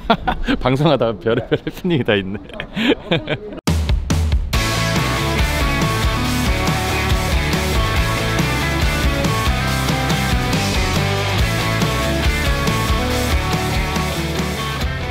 방송하다 별의별 해프닝이 다 있네.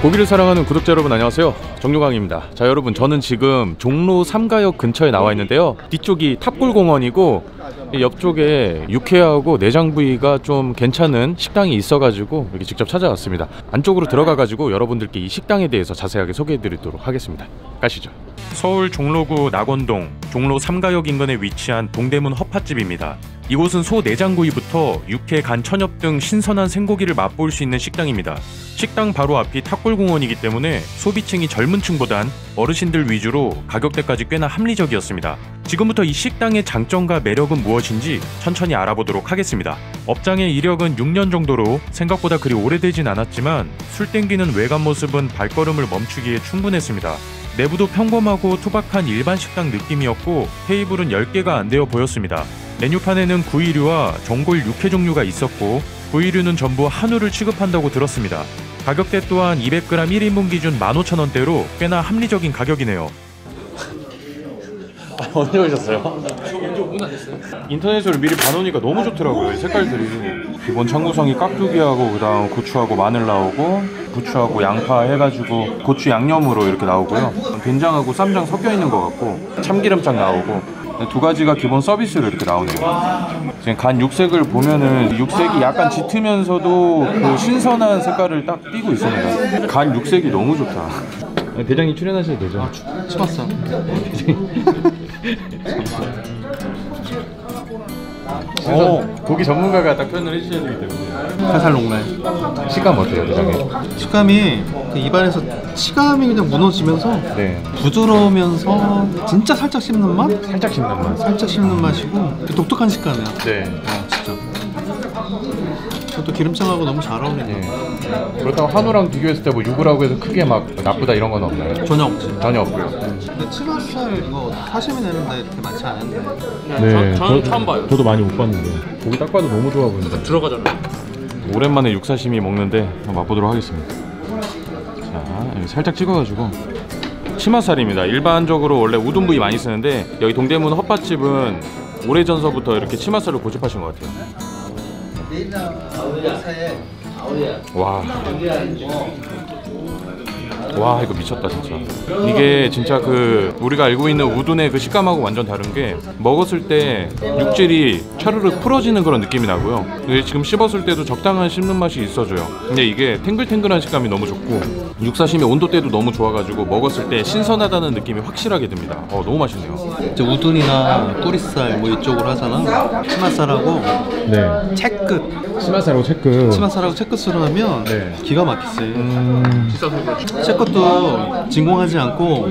고기를 사랑하는 구독자 여러분 안녕하세요. 정유광입니다. 자 여러분 저는 지금 종로 3가역 근처에 나와 있는데요. 뒤쪽이 탑골공원이고 이 옆쪽에 육회하고 내장 부위가 좀 괜찮은 식당이 있어가지고 여기 직접 찾아왔습니다. 안쪽으로 들어가가지고 여러분들께 이 식당에 대해서 자세하게 소개해드리도록 하겠습니다. 가시죠 서울 종로구 낙원동 종로 3가역 인근에 위치한 동대문 허팥집입니다 이곳은 소 내장구이부터 육회, 간, 천엽 등 신선한 생고기를 맛볼 수 있는 식당입니다. 식당 바로 앞이 탑골공원이기 때문에 소비층이 젊은 층보단 어르신들 위주로 가격대까지 꽤나 합리적이었습니다. 지금부터 이 식당의 장점과 매력은 무엇인지 천천히 알아보도록 하겠습니다. 업장의 이력은 6년 정도로 생각보다 그리 오래되진 않았지만 술 땡기는 외관 모습은 발걸음을 멈추기에 충분했습니다. 내부도 평범하고 투박한 일반 식당 느낌이었고 테이블은 10개가 안 되어 보였습니다. 메뉴판에는 구이류와 전골 육회 종류가 있었고 구이류는 전부 한우를 취급한다고 들었습니다. 가격대 또한 200g 1인분 기준 15,000원대로 꽤나 합리적인 가격이네요. 언제 오셨어요? 저 먼저 오분 안 됐어요? 인터넷으로 미리 봐놓으니까 너무 좋더라고요. 이 색깔들이. 기본 청구성이 깍두기하고 그 다음 고추하고 마늘 나오고 부추하고 양파 해가지고 고추 양념으로 이렇게 나오고요. 된장하고 쌈장 섞여 있는 것 같고 참기름장 나오고 두 가지가 기본 서비스로 이렇게 나오네요. 지금 간 육색을 보면은 육색이 약간 짙으면서도 그 신선한 색깔을 딱 띄고 있습니다. 간 육색이 너무 좋다. 대장님 출연하셔도 되죠? 치봤어. 어, 고기 전문가가 딱 표현을 해주셔야 되기 때문에 살살 녹네. 식감 어때요, 대장님? 식감이 그 입안에서 치감이 그냥 무너지면서 네, 부드러우면서 진짜 살짝 씹는 맛? 살짝 씹는 맛. 살짝 씹는 맛이고 그 독특한 식감이야. 네. 그것도 기름장하고 너무 잘 어울린다. 네. 그렇다고 한우랑 비교했을 때뭐 육으라고 해서 크게 막 나쁘다 이런 건 없나요? 전혀 없지. 전혀 없고요. 근데 치맛살 이거 사시미 내는데 되게 많지 않은데. 네, 저, 는 처음 봐요. 저도 많이 못 봤는데 고기 딱 봐도 너무 좋아 보인다. 들어가잖아요. 오랜만에 육사시미 먹는데 한번 맛보도록 하겠습니다. 자, 여기 살짝 찍어가지고 치맛살입니다. 일반적으로 원래 우둔 부위 많이 쓰는데 여기 동대문 헛밭집은 오래전서부터 이렇게 치맛살을 고집하신 것 같아요. 와. 와 이거 미쳤다 진짜. 이게 진짜 그 우리가 알고 있는 우둔의 그 식감하고 완전 다른 게 먹었을 때 육질이 차르르 풀어지는 그런 느낌이 나고요. 근데 지금 씹었을 때도 적당한 씹는 맛이 있어줘요. 근데 이게 탱글탱글한 식감이 너무 좋고 육사심의 온도대도 너무 좋아가지고 먹었을 때 신선하다는 느낌이 확실하게 듭니다. 어 너무 맛있네요. 이제 우둔이나 또리살 뭐 이쪽으로 하잖아. 치맛살하고 네. 채끝. 치맛살하고 체크 치맛살하고 채끝으로 하면 네. 기가 막히지. 음... 채끝 도 진공하지 않고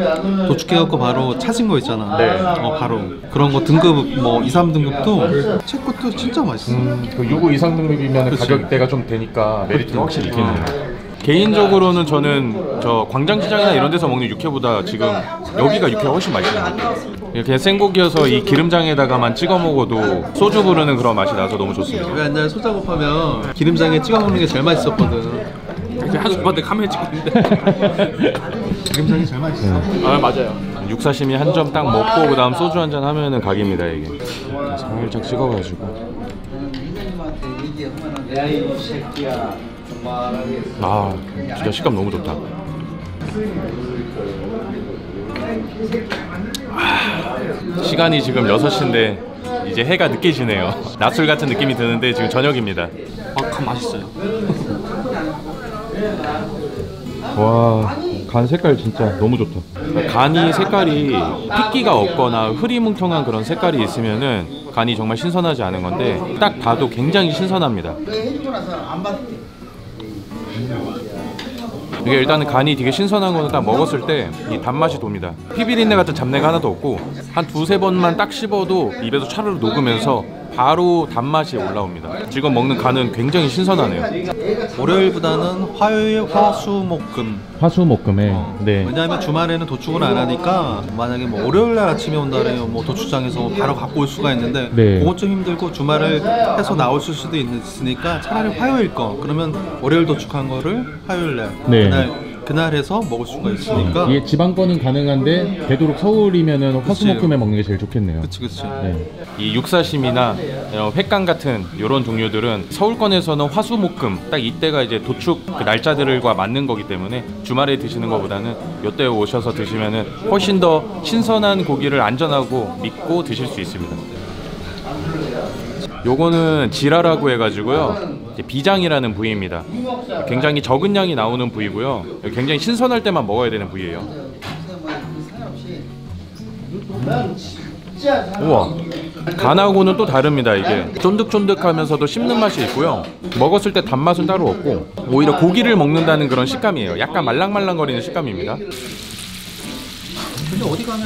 도축해갖고 바로 차진 거 있잖아. 네. 어 바로 그런 거 등급 뭐 2, 3등급도 채끝도 진짜 맛있어. 음, 그 요구 이상 등급이면 그치. 가격대가 좀 되니까 메리트가 그치. 확실히 있겠네요. 개인적으로는 저는 저 광장시장이나 이런 데서 먹는 육회보다 지금 여기가 육회가 훨씬 맛있는 것 같아요. 이렇게 생고기여서 이 기름장에다가만 찍어 먹어도 소주 부르는 그런 맛이 나서 너무 좋습니다. 우리 옛날에 소작업하면 기름장에 찍어 먹는 게 제일 맛있었거든. 한번데 카메라 찍고 있는데. 기름장이 제일 맛있어. 아 맞아요. 육사심이 한 점 딱 먹고 그 다음 소주 한 잔 하면은 각입니다 이게. 살짝 찍어가지고. 아 진짜 식감 너무 좋다. 아, 시간이 지금 6시인데 이제 해가 늦게 지네요. 낮술 같은 느낌이 드는데 지금 저녁입니다. 아, 간 맛있어요. 와, 간 색깔 진짜 너무 좋다. 간이 색깔이 핏기가 없거나 흐리뭉텅한 그런 색깔이 있으면은 간이 정말 신선하지 않은 건데 딱 봐도 굉장히 신선합니다. 이게 일단은 간이 되게 신선한 거는 딱 먹었을 때 이 단맛이 돕니다. 피비린내 같은 잡내가 하나도 없고 한 두세 번만 딱 씹어도 입에서 차르르 녹으면서 바로 단맛이 올라옵니다. 지금 먹는 간은 굉장히 신선하네요. 월요일보다는 화요일, 화수목금. 화수목금에 네. 왜냐하면 주말에는 도축을 안 하니까 만약에 뭐 월요일 날 아침에 온다면 뭐 도축장에서 바로 갖고 올 수가 있는데 네. 그것 좀 힘들고 주말을 해서 나올 수도 있으니까 차라리 화요일 거 그러면 월요일 도축한 거를 화요일 날 네. 그날 그날 해서 먹을 수가 있으니까 이게 지방권은 가능한데 되도록 서울이면은 화수목금에 먹는 게 제일 좋겠네요. 그치 그치 네. 이 육사심이나 이런 횟감 같은 이런 종류들은 서울권에서는 화수목금 딱 이때가 이제 도축 그 날짜들과 맞는 거기 때문에 주말에 드시는 것보다는 이때 오셔서 드시면은 훨씬 더 신선한 고기를 안전하고 믿고 드실 수 있습니다. 요거는 지라라고 해가지고요. 비장이라는 부위입니다. 굉장히 적은 양이 나오는 부위고요. 굉장히 신선할 때만 먹어야 되는 부위예요. 우와. 간하고는 또 다릅니다 이게. 쫀득쫀득하면서도 씹는 맛이 있고요. 먹었을 때 단맛은 따로 없고 오히려 고기를 먹는다는 그런 식감이에요. 약간 말랑말랑거리는 식감입니다.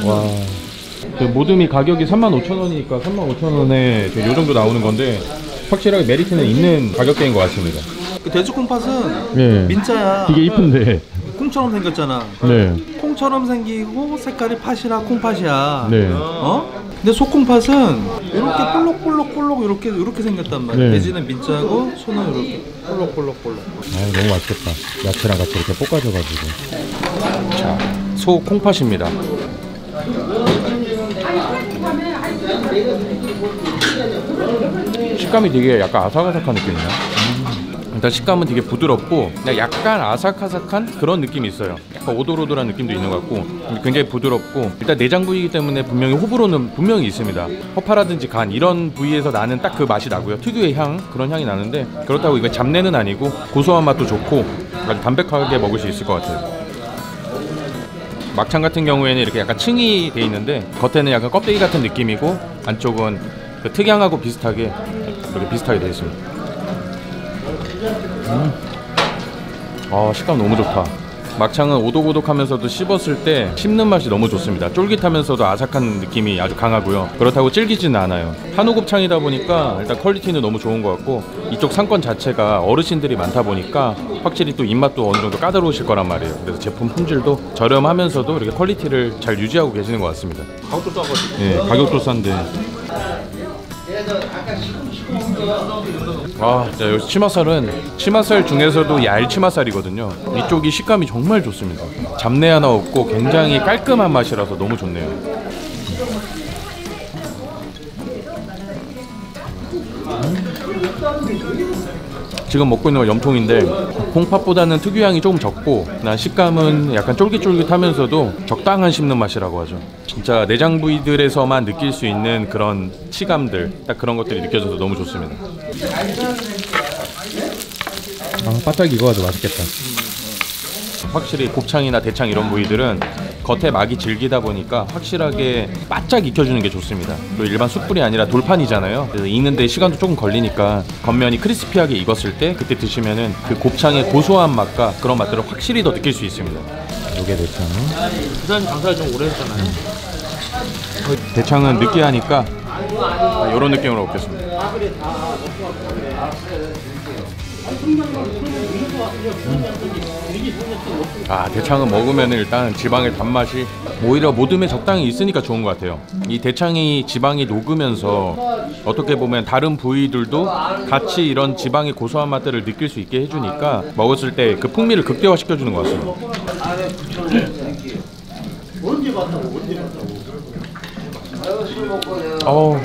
와 모듬이 가격이 35,000원이니까 35,000원에 요 정도 나오는 건데 확실하게 메리트는 있는 가격대인 것 같습니다. 그 돼지 콩팥은 예. 민자야. 되게 이쁜데. 콩처럼 생겼잖아. 네. 콩처럼 생기고 색깔이 팥이라 콩팥이야. 네. 어? 근데 소콩팥은 이렇게 볼록볼록볼록 이렇게 이렇게 생겼단 말이야. 네. 돼지는 민자고 소는 이렇게 볼록볼록볼록. 아 너무 맛있겠다. 야채랑 같이 이렇게 볶아줘가지고. 자 소 콩팥입니다 식감이 되게 약간 아삭아삭한 느낌이야 일단 식감은 되게 부드럽고 약간 아삭아삭한 그런 느낌이 있어요. 약간 오돌오돌한 느낌도 있는 것 같고 굉장히 부드럽고 일단 내장 부위이기 때문에 분명히 호불호는 분명히 있습니다. 허파라든지 간 이런 부위에서 나는 딱 그 맛이 나고요. 특유의 향 그런 향이 나는데 그렇다고 이거 잡내는 아니고 고소한 맛도 좋고 아주 담백하게 먹을 수 있을 것 같아요 막창 같은 경우에는 이렇게 약간 층이 돼 있는데 겉에는 약간 껍데기 같은 느낌이고 안쪽은 그 특양하고 비슷하게 이렇게 비슷하게 되어 있습니다. 음. 아 식감 너무 좋다. 막창은 오독오독하면서도 씹었을 때 씹는 맛이 너무 좋습니다. 쫄깃하면서도 아삭한 느낌이 아주 강하고요. 그렇다고 질기지는 않아요. 한우 곱창이다 보니까 일단 퀄리티는 너무 좋은 것 같고 이쪽 상권 자체가 어르신들이 많다 보니까 확실히 또 입맛도 어느 정도 까다로우실 거란 말이에요. 그래서 제품 품질도 저렴하면서도 이렇게 퀄리티를 잘 유지하고 계시는 것 같습니다. 가격도 싸가지고. 예, 가격도 싼데. 아, 자, 여기 치마살은 치마살 중에서도 얄치마살이거든요. 이쪽이 식감이 정말 좋습니다. 잡내 하나 없고 굉장히 깔끔한 맛이라서 너무 좋네요. 지금 먹고 있는 건 염통인데 콩팥보다는 특유향이 조금 적고 난 식감은 약간 쫄깃쫄깃하면서도 적당한 씹는 맛이라고 하죠. 진짜 내장 부위들에서만 느낄 수 있는 그런 치감들 딱 그런 것들이 느껴져서 너무 좋습니다. 아, 바짝 익어가지고 맛있겠다. 확실히 곱창이나 대창 이런 부위들은 겉에 막이 질기다 보니까 확실하게 바짝 익혀주는 게 좋습니다. 또 일반 숯불이 아니라 돌판이잖아요. 그래서 익는데 시간도 조금 걸리니까 겉면이 크리스피하게 익었을 때 그때 드시면은 그 곱창의 고소한 맛과 그런 맛들을 확실히 더 느낄 수 있습니다. 요게 대창. 부산 장사를 좀 오래 했잖아요. 대창은 느끼하니까 이런 느낌으로 먹겠습니다. 아 대창은 먹으면 일단 지방의 단맛이 오히려 모듬에 적당히 있으니까 좋은 것 같아요. 이 대창이 지방이 녹으면서 어떻게 보면 다른 부위들도 같이 이런 지방의 고소한 맛들을 느낄 수 있게 해주니까 먹었을 때 그 풍미를 극대화 시켜주는 것 같습니다. 어우,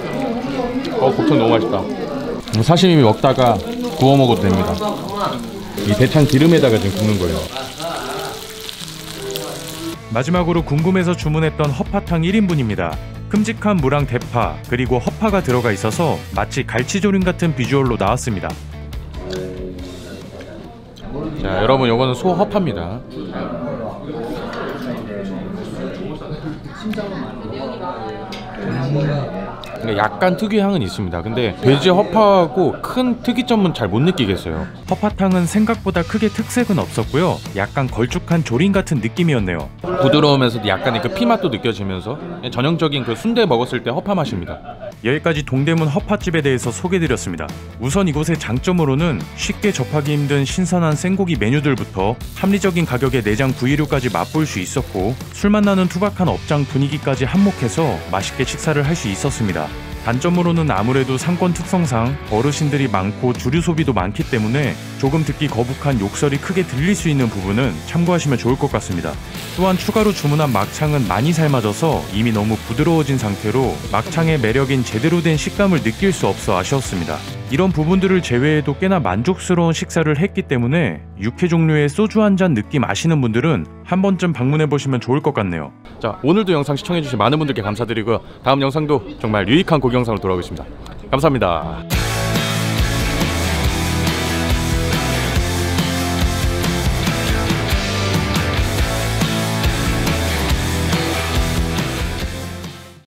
어 곱창 너무 맛있다. 사시미 먹다가 구워 먹어도 됩니다. 이 대창 기름에다가 지금 굽는 거예요. 마지막으로 궁금해서 주문했던 허파탕 1인분입니다. 큼직한 무랑 대파 그리고 허파가 들어가 있어서 마치 갈치조림 같은 비주얼로 나왔습니다. 자 여러분 요거는 소 허파입니다. 근데 약간 특유의 향은 있습니다. 근데 돼지 허파하고 큰 특이점은 잘 못 느끼겠어요. 허파탕은 생각보다 크게 특색은 없었고요. 약간 걸쭉한 조림 같은 느낌이었네요. 부드러우면서도 약간의 그 피맛도 느껴지면서 전형적인 그 순대 먹었을 때 허파 맛입니다. 여기까지 동대문 허파집에 대해서 소개드렸습니다. 우선 이곳의 장점으로는 쉽게 접하기 힘든 신선한 생고기 메뉴들부터 합리적인 가격의 내장 부위류까지 맛볼 수 있었고 술맛 나는 투박한 업장 분위기까지 한몫해서 맛있게 식사를 할 수 있었습니다. 단점으로는 아무래도 상권 특성상 어르신들이 많고 주류 소비도 많기 때문에 조금 듣기 거북한 욕설이 크게 들릴 수 있는 부분은 참고하시면 좋을 것 같습니다. 또한 추가로 주문한 막창은 많이 삶아져서 이미 너무 부드러워진 상태로 막창의 매력인 제대로 된 식감을 느낄 수 없어 아쉬웠습니다. 이런 부분들을 제외해도 꽤나 만족스러운 식사를 했기 때문에 육회 종류의 소주 한 잔 느낌 아시는 분들은 한 번쯤 방문해 보시면 좋을 것 같네요. 자, 오늘도 영상 시청해 주신 많은 분들께 감사드리고요. 다음 영상도 정말 유익한 고기 영상으로 돌아오겠습니다. 감사합니다.